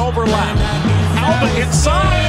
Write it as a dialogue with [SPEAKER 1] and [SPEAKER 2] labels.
[SPEAKER 1] overlap. Alba inside.